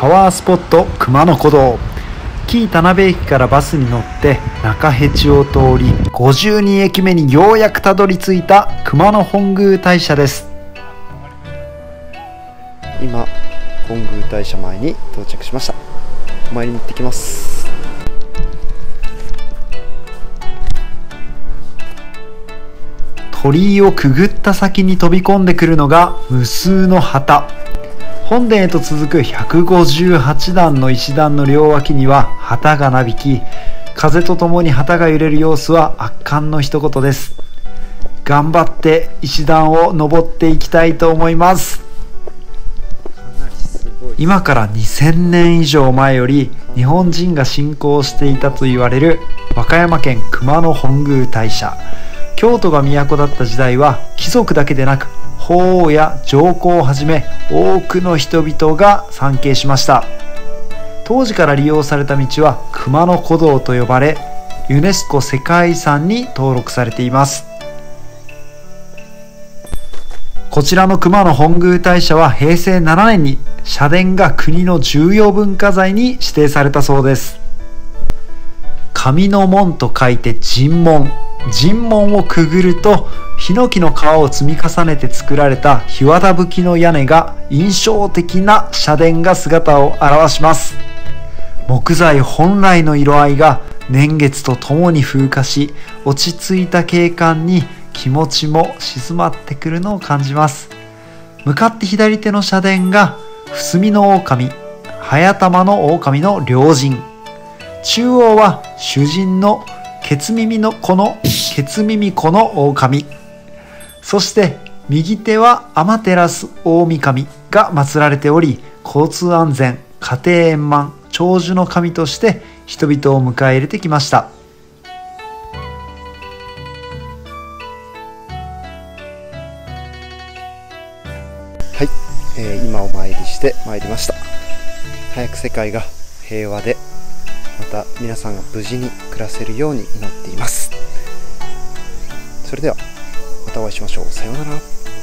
パワースポット熊野古道。紀伊田辺駅からバスに乗って中辺地を通り52駅目にようやくたどり着いた熊野本宮大社です。今本宮大社前に到着しました。お参りに行ってきます。鳥居をくぐった先に飛び込んでくるのが無数の旗本殿へと続く158段の石段の両脇には旗がなびき風とともに旗が揺れる様子は圧巻の一言です。頑張って石段を登っていきたいと思います。今から2000年以上前より日本人が信仰していたと言われる和歌山県熊野本宮大社。京都が都だった時代は貴族だけでなく法皇や上皇をはじめ多くの人々が参詣しました。当時から利用された道は熊野古道と呼ばれユネスコ世界遺産に登録されています。こちらの熊野本宮大社は平成7年に社殿が国の重要文化財に指定されたそうです。紙の門と書いて神門神門をくぐるとヒノキの皮を積み重ねて作られた日和田吹きの屋根が印象的な社殿が姿を現します。木材本来の色合いが年月とともに風化し落ち着いた景観に気持ちも静まってくるのを感じます。向かって左手の社殿が伏見の狼早玉の狼の両人。中央は主人のケツ耳の子のケツ耳子の狼。そして右手は天照大神が祀られており交通安全家庭円満長寿の神として人々を迎え入れてきました。はい、えー今お参りしてまいりました。早く世界が平和でまた皆さんが無事に暮らせるように祈っています。それではまたお会いしましょう。さようなら。